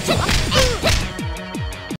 去你